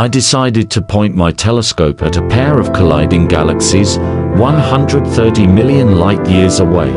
I decided to point my telescope at a pair of colliding galaxies 130 million light years away.